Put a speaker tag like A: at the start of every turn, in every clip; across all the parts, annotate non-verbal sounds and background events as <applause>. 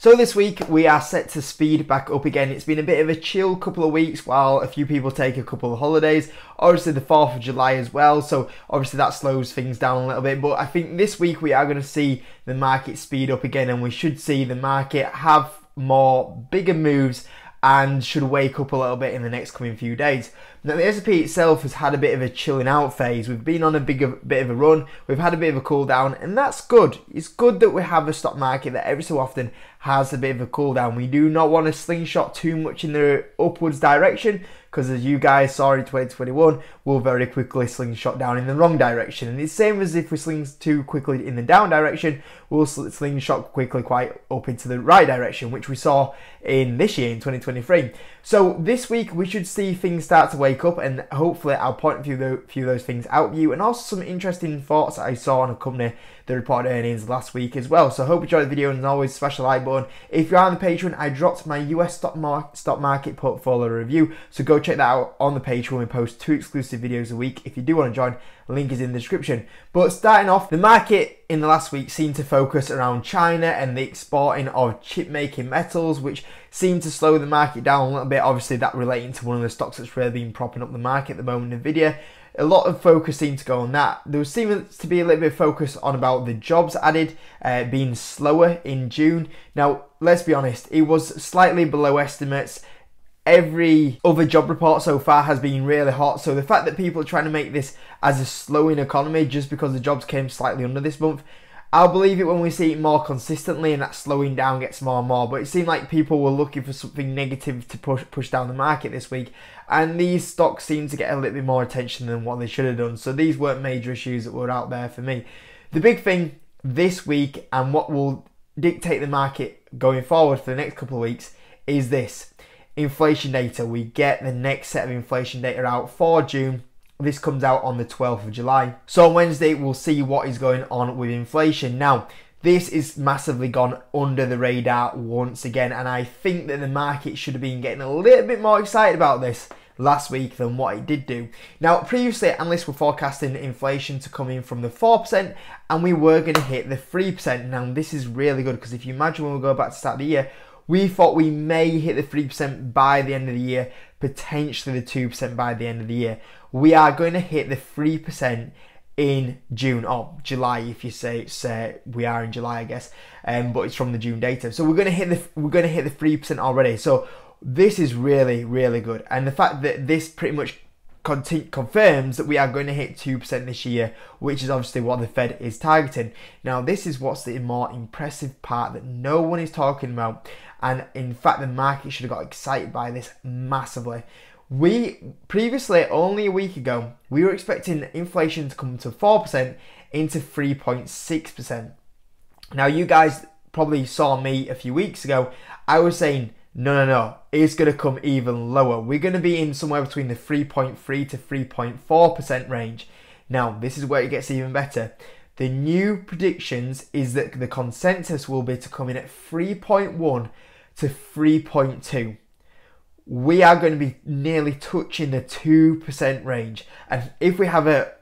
A: So this week we are set to speed back up again. It's been a bit of a chill couple of weeks while a few people take a couple of holidays. Obviously the 4th of July as well, so obviously that slows things down a little bit. But I think this week we are going to see the market speed up again and we should see the market have more bigger moves and should wake up a little bit in the next coming few days. Now the S&P itself has had a bit of a chilling out phase. We've been on a bigger bit of a run. We've had a bit of a cool down and that's good. It's good that we have a stock market that every so often has a bit of a cool down. We do not want to slingshot too much in the upwards direction because as you guys saw in 2021, we'll very quickly slingshot down in the wrong direction. And it's the same as if we sling too quickly in the down direction, we'll slingshot quickly quite up into the right direction, which we saw in this year in 2023. So this week we should see things start to wake up and hopefully I'll point a few of those things out to you and also some interesting thoughts I saw on a company that reported earnings last week as well. So hope you enjoyed the video and as always smash the like button. If you're on the Patreon, I dropped my US stock, mar stock market portfolio review. So go check that out on the page when we post two exclusive videos a week. If you do want to join, link is in the description. But starting off, the market in the last week seemed to focus around China and the exporting of chip making metals, which seemed to slow the market down a little bit. Obviously, that relating to one of the stocks that's really been propping up the market at the moment, Nvidia. A lot of focus seemed to go on that. There was seemed to be a little bit of focus on about the jobs added uh, being slower in June. Now, let's be honest, it was slightly below estimates every other job report so far has been really hot. So the fact that people are trying to make this as a slowing economy just because the jobs came slightly under this month, I'll believe it when we see it more consistently and that slowing down gets more and more. But it seemed like people were looking for something negative to push push down the market this week, and these stocks seem to get a little bit more attention than what they should have done. So these weren't major issues that were out there for me. The big thing this week and what will dictate the market going forward for the next couple of weeks is this inflation data. We get the next set of inflation data out for June. This comes out on the 12th of July. So Wednesday, we'll see what is going on with inflation. Now, this is massively gone under the radar once again, and I think that the market should have been getting a little bit more excited about this last week than what it did do. Now, previously, analysts were forecasting inflation to come in from the 4%, and we were going to hit the 3%. Now, this is really good because if you imagine when we go back to start the year, we thought we may hit the 3% by the end of the year, potentially the 2% by the end of the year. We are going to hit the 3% in June or July, if you say say we are in July, I guess. Um, but it's from the June data, so we're gonna hit the we're gonna hit the three percent already. So this is really really good, and the fact that this pretty much confirms that we are going to hit 2% this year, which is obviously what the Fed is targeting. Now, this is what's the more impressive part that no one is talking about, and in fact, the market should have got excited by this massively. We previously, only a week ago, we were expecting inflation to come to 4% into 3.6%. Now, you guys probably saw me a few weeks ago. I was saying no, no, no. It's going to come even lower. We're going to be in somewhere between the 3.3 to 3.4% range. Now, this is where it gets even better. The new predictions is that the consensus will be to come in at 3.1 to 3.2. We are going to be nearly touching the 2% range. And if we have a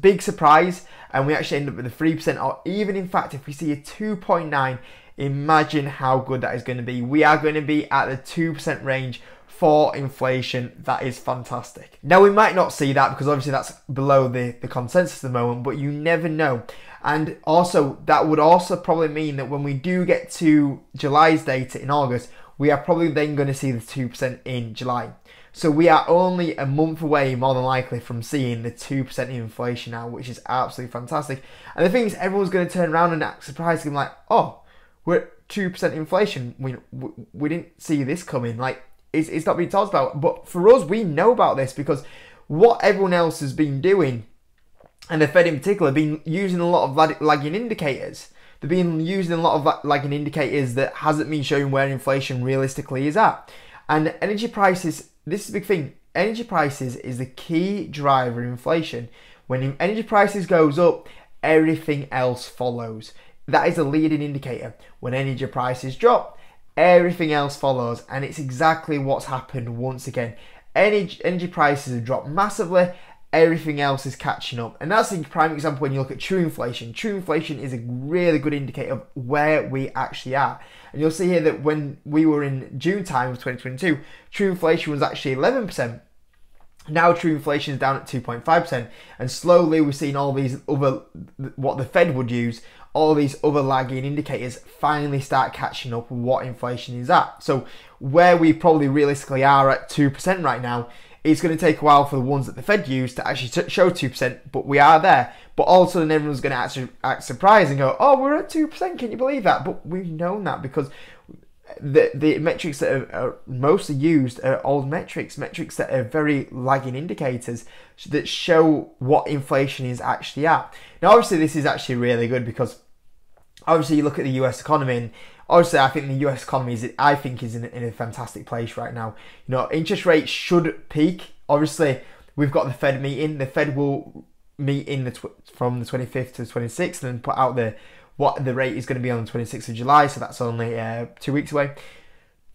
A: big surprise and we actually end up with a 3%, or even in fact, if we see a 2.9, Imagine how good that is going to be. We are going to be at the 2% range for inflation. That is fantastic. Now, we might not see that because obviously that's below the, the consensus at the moment, but you never know. And also, that would also probably mean that when we do get to July's data in August, we are probably then going to see the 2% in July. So we are only a month away, more than likely, from seeing the 2% inflation now, which is absolutely fantastic. And the thing is, everyone's going to turn around and act surprised and like, oh, we're at two percent inflation. We, we didn't see this coming. Like it's, it's not being talked about. But for us, we know about this because what everyone else has been doing, and the Fed in particular, been using a lot of lagging indicators. They've been using a lot of lagging indicators that hasn't been showing where inflation realistically is at. And energy prices, this is a big thing. Energy prices is the key driver of inflation. When energy prices goes up, everything else follows. That is a leading indicator. When energy prices drop, everything else follows, and it's exactly what's happened once again. Energy, energy prices have dropped massively, everything else is catching up. And that's a prime example when you look at true inflation. True inflation is a really good indicator of where we actually are. And you'll see here that when we were in June time of 2022, true inflation was actually 11%. Now true inflation is down at 2.5%, and slowly we're seeing all these other, what the Fed would use, all these other lagging indicators finally start catching up with what inflation is at. So where we probably realistically are at 2% right now, it's going to take a while for the ones that the Fed use to actually show 2%, but we are there. But all of a sudden everyone's going to act, act surprised and go, oh, we're at 2%, can you believe that? But we've known that because the the metrics that are, are, mostly used are old metrics, metrics that are very lagging indicators that show what inflation is actually at. Now, obviously, this is actually really good because obviously you look at the U.S. economy and obviously I think the U.S. economy is I think is in, in a fantastic place right now. You know, interest rates should peak. Obviously, we've got the Fed meeting. The Fed will meet in the tw- from the 25th to the 26th and put out the what the rate is going to be on the 26th of July, so that's only uh, two weeks away.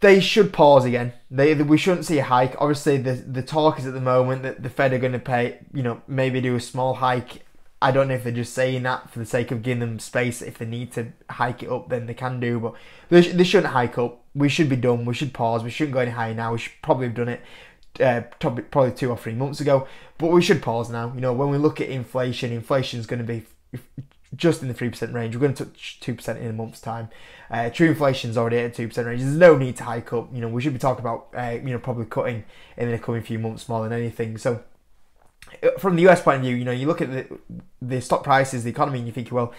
A: They should pause again. They, we shouldn't see a hike. Obviously, the the talk is at the moment that the Fed are going to pay, you know, maybe do a small hike. I don't know if they're just saying that for the sake of giving them space. If they need to hike it up, then they can do. But they, sh- they shouldn't hike up. We should be done. We should pause. We shouldn't go any higher now. We should probably have done it uh, probably two or three months ago. But we should pause now. You know, when we look at inflation, inflation is going to be just in the 3% range. We're going to touch 2% in a month's time. Uh, true inflation is already at 2% range. There's no need to hike up. You know, we should be talking about, uh, you know, probably cutting in the coming few months more than anything. So, uh, from the US point of view, you know, you look at the, the stock prices, the economy, and you think, well,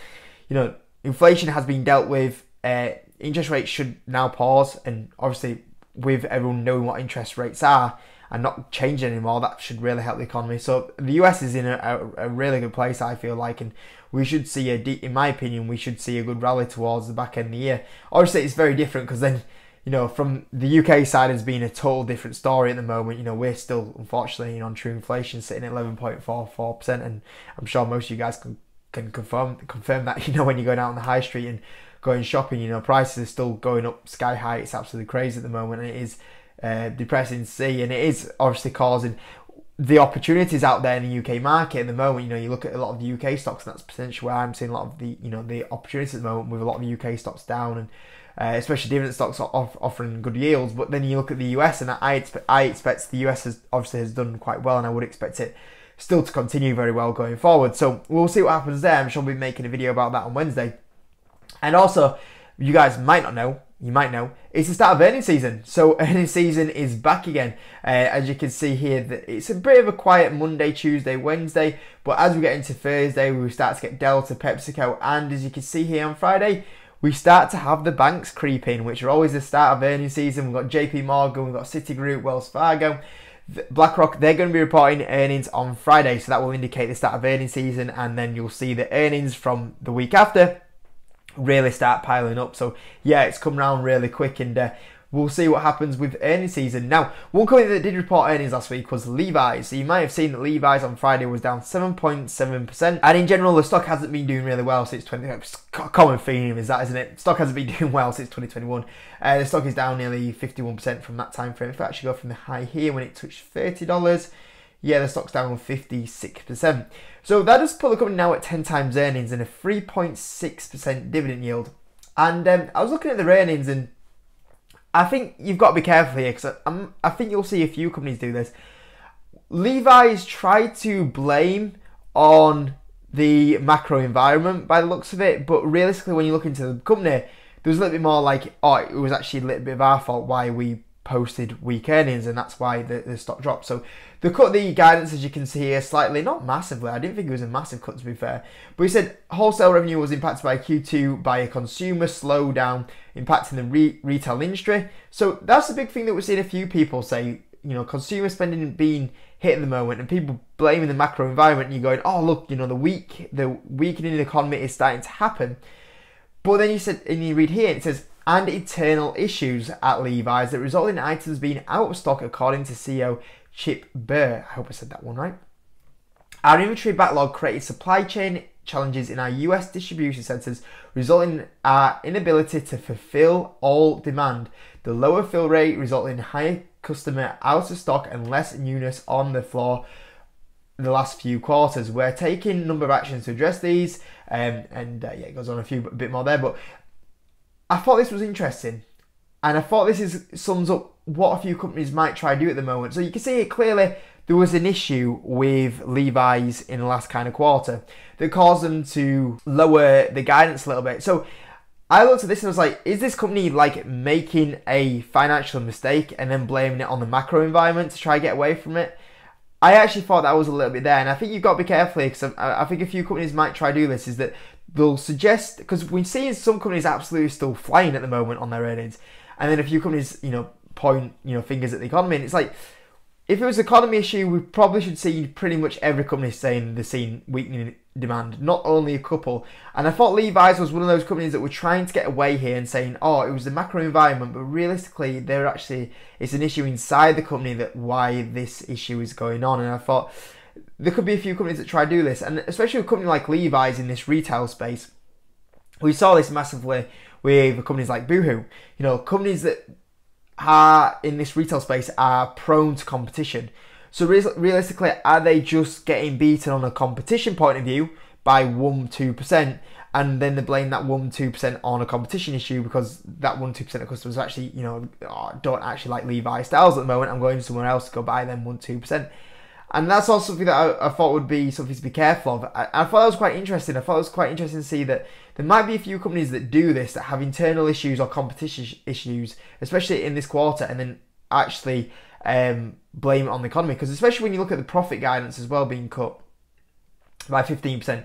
A: you know, inflation has been dealt with. Uh, interest rates should now pause. And obviously, with everyone knowing what interest rates are, and not changing anymore, that should really help the economy. So the US is in a, a, a really good place, I feel like, and we should see a, in my opinion, we should see a good rally towards the back end of the year. Obviously, it's very different because then, you know, from the UK side has been a total different story at the moment. You know, we're still unfortunately on true inflation sitting at 11.44%, and I'm sure most of you guys can can confirm confirm that. <laughs> You know, when you're going out on the high street and going shopping, you know, prices are still going up sky high. It's absolutely crazy at the moment, and it is uh, depressing to see, and it is obviously causing the opportunities out there in the UK market at the moment. You know, you look at a lot of the UK stocks, and that's potentially where I'm seeing a lot of the you know the opportunities at the moment with a lot of the UK stocks down and. Uh, especially dividend stocks off, offering good yields, but then you look at the US, and I expect, I expect the US has obviously has done quite well, and I would expect it still to continue very well going forward. So we'll see what happens there. I'm sure we'll be making a video about that on Wednesday. And also, you guys might not know, you might know, it's the start of earnings season. So <laughs> earnings season is back again. Uh, as you can see here, it's a bit of a quiet Monday, Tuesday, Wednesday. But as we get into Thursday, we start to get Delta, PepsiCo, and as you can see here on Friday, we start to have the banks creep in, which are always the start of earnings season. We've got JP Morgan, we've got Citigroup, Wells Fargo. BlackRock, they're going to be reporting earnings on Friday, so that will indicate the start of earnings season, and then you'll see the earnings from the week after really start piling up. So yeah, it's come around really quick and uh, we'll see what happens with earnings season. Now, one company that did report earnings last week was Levi's. So you might have seen that Levi's on Friday was down 7.7%. And in general, the stock hasn't been doing really well since 20... Common theme is that, isn't it? Stock hasn't been <laughs> doing well since 2021. Uh, the stock is down nearly 51% from that time frame. If I actually go from the high here when it touched $30, yeah, the stock's down 56%. So that has put the company now at 10 times earnings and a 3.6% dividend yield. And um, I was looking at the earnings and I think you've got to be careful here because I, I think you'll see a few companies do this. Levi's tried to blame on the macro environment by the looks of it, but realistically, when you look into the company, there was a little bit more like, oh, it was actually a little bit of our fault why we posted weak earnings, and that's why the, the stock dropped. So they cut the guidance, as you can see here, slightly, not massively. I didn't think it was a massive cut, to be fair. But he said wholesale revenue was impacted by Q2 by a consumer slowdown impacting the re- retail industry. So that's the big thing that we're seeing a few people say. You know, consumer spending being hit at the moment, and people blaming the macro environment. And you're going, oh look, you know, the weak, the weakening economy is starting to happen. But then you said, and you read here, it says and internal issues at Levi's that result in items being out of stock, according to CEO Chip Bergh. I hope I said that one right. Our inventory backlog created supply chain challenges in our US distribution centers, resulting in our inability to fulfill all demand. The lower fill rate resulted in higher customer out of stock and less newness on the floor. the last few quarters. We're taking a number of actions to address these, um, and uh, yeah, it goes on a few a bit more there. But I thought this was interesting, and I thought this is sums up what a few companies might try to do at the moment. So you can see it clearly. There was an issue with Levi's in the last kind of quarter that caused them to lower the guidance a little bit. So I looked at this and I was like, is this company like making a financial mistake and then blaming it on the macro environment to try to get away from it? I actually thought that was a little bit there, and I think you've got to be careful because I, I think a few companies might try to do this. Is that they'll suggest because we're seeing some companies absolutely still flying at the moment on their earnings, and then a few companies, you know, point you know fingers at the economy, and it's like if it was an economy issue, we probably should see pretty much every company saying they're seeing weakening demand, not only a couple. And I thought Levi's was one of those companies that were trying to get away here and saying, oh, it was the macro environment, but realistically, they're actually it's an issue inside the company that why this issue is going on. And I thought there could be a few companies that try to do this, and especially a company like Levi's in this retail space. We saw this massively with companies like Boohoo. You know, companies that are in this retail space are prone to competition. So re- realistically, are they just getting beaten on a competition point of view by one two percent, and then they blame that one two percent on a competition issue because that one two percent of customers actually you know don't actually like Levi styles at the moment. I'm going somewhere else to go buy them one two percent. And that's also something that I, I, thought would be something to be careful of. I, I, thought that was quite interesting. I thought it was quite interesting to see that there might be a few companies that do this that have internal issues or competition issues, especially in this quarter, and then actually um, blame it on the economy. Because especially when you look at the profit guidance as well being cut by 15%,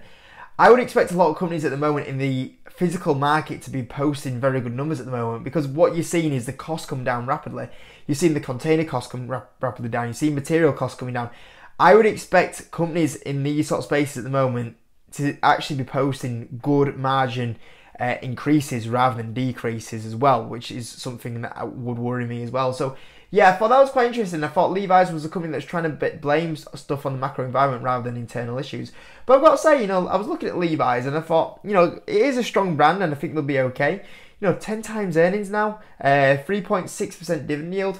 A: I would expect a lot of companies at the moment in the physical market to be posting very good numbers at the moment because what you're seeing is the costs come down rapidly. You're seeing the container costs come rap- rapidly down. You're seeing material costs coming down. I would expect companies in these sort of spaces at the moment to actually be posting good margin uh, increases rather than decreases as well, which is something that would worry me as well. So, yeah, I thought that was quite interesting. I thought Levi's was a company that's trying to blame stuff on the macro environment rather than internal issues. But I've got to say, you know, I was looking at Levi's and I thought, you know, it is a strong brand and I think they'll be okay. You know, 10 times earnings now, uh, 3.6% dividend yield.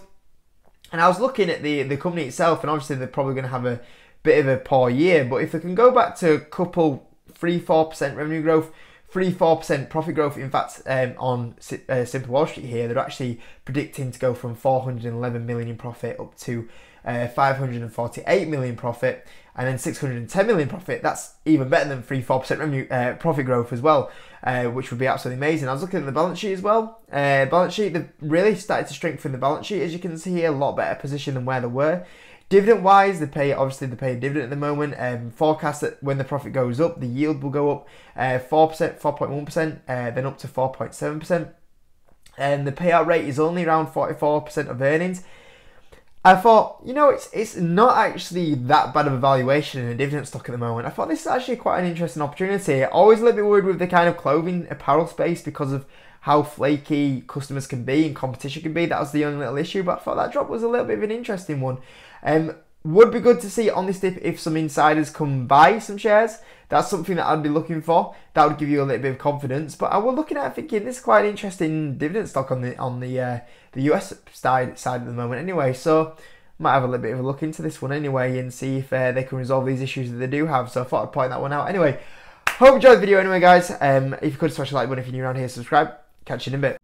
A: And I was looking at the the company itself, and obviously they're probably going to have a bit of a poor year. But if they can go back to a couple three four percent revenue growth, three four percent profit growth. In fact, um, on uh, Simply Wall Street here, they're actually predicting to go from 411 million in profit up to uh, 548 million profit, and then 610 million profit. That's even better than three four percent revenue uh, profit growth as well uh, which would be absolutely amazing. I was looking at the balance sheet as well. Uh, balance sheet, they've really started to strengthen the balance sheet, as you can see here, a lot better position than where they were. Dividend wise, they pay obviously they pay a dividend at the moment. Um, forecast that when the profit goes up, the yield will go up uh, four percent, four point one percent, uh, then up to four point seven percent. And the payout rate is only around forty four percent of earnings. I thought, you know, it's it's not actually that bad of a valuation in a dividend stock at the moment. I thought this is actually quite an interesting opportunity. Always a little bit worried with the kind of clothing apparel space because of how flaky customers can be and competition can be. That was the only little issue, but I thought that drop was a little bit of an interesting one. Um, would be good to see on this dip if some insiders come buy some shares. That's something that I'd be looking for. That would give you a little bit of confidence. But I was looking at thinking this is quite an interesting dividend stock on the on the uh, the US side side at the moment. Anyway, so might have a little bit of a look into this one anyway and see if uh, they can resolve these issues that they do have. So I thought I'd point that one out. Anyway, hope you enjoyed the video anyway, guys. Um, if you could smash the like button if you're new around here, subscribe. Catch you in a bit.